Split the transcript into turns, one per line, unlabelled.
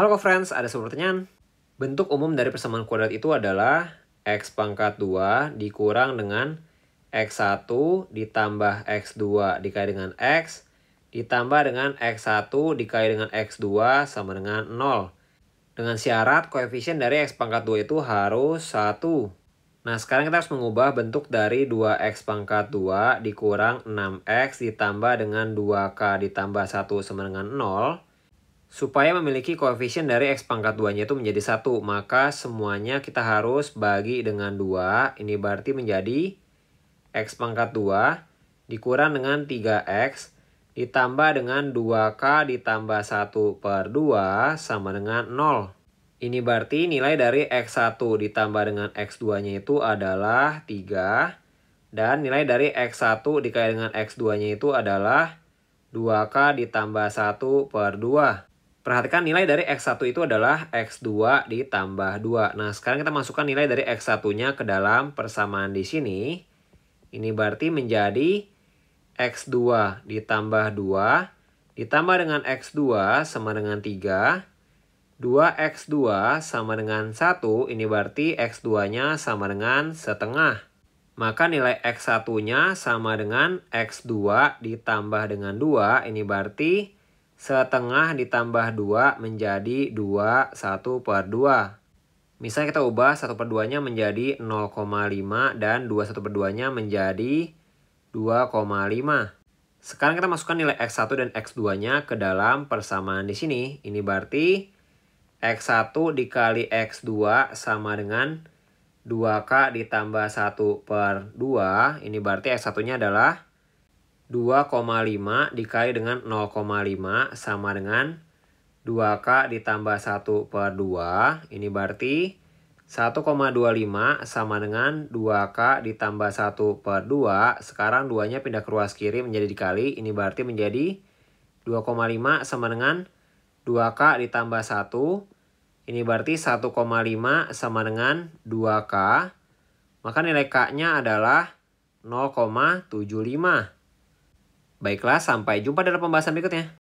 Halo friends, ada sebuah pertanyaan. Bentuk umum dari persamaan kuadrat itu adalah x pangkat 2 dikurang dengan x1 ditambah x2 dikali dengan x ditambah dengan x1 dikali dengan x2 sama dengan 0. Dengan syarat koefisien dari x pangkat 2 itu harus 1. Nah, sekarang kita harus mengubah bentuk dari 2x pangkat 2 dikurang 6x ditambah dengan 2k ditambah 1 sama dengan 0. Supaya memiliki koefisien dari x pangkat 2-nya itu menjadi 1, maka semuanya kita harus bagi dengan 2. Ini berarti menjadi x pangkat 2 dikurang dengan 3x ditambah dengan 2k ditambah 1 per 2 sama dengan 0. Ini berarti nilai dari x1 ditambah dengan x2-nya itu adalah 3. Dan nilai dari x1 dikali dengan x2-nya itu adalah 2k ditambah 1 per 2. Perhatikan nilai dari X1 itu adalah X2 ditambah 2. Nah, sekarang kita masukkan nilai dari X1-nya ke dalam persamaan di sini. Ini berarti menjadi X2 ditambah 2 ditambah dengan X2 sama dengan 3. 2X2 sama dengan 1, ini berarti X2-nya sama dengan setengah. Maka nilai X1-nya sama dengan X2 ditambah dengan 2, ini berarti setengah ditambah 2 menjadi 2 1 per 2. Misalnya kita ubah 1 per 2 nya menjadi 0,5 dan 2 1 per 2 nya menjadi 2,5. Sekarang kita masukkan nilai X1 dan X2 nya ke dalam persamaan di sini. Ini berarti X1 dikali X2 sama dengan 2K ditambah 1 per 2. Ini berarti X1 nya adalah 2,5 dikali dengan 0,5 sama dengan 2K ditambah 1 per 2. Ini berarti 1,25 sama dengan 2K ditambah 1 per 2. Sekarang 2-nya pindah ke ruas kiri menjadi dikali. Ini berarti menjadi 2,5 sama dengan 2K ditambah 1. Ini berarti 1,5 sama dengan 2K. Maka nilai K-nya adalah 0,75. Baiklah, sampai jumpa dalam pembahasan berikutnya.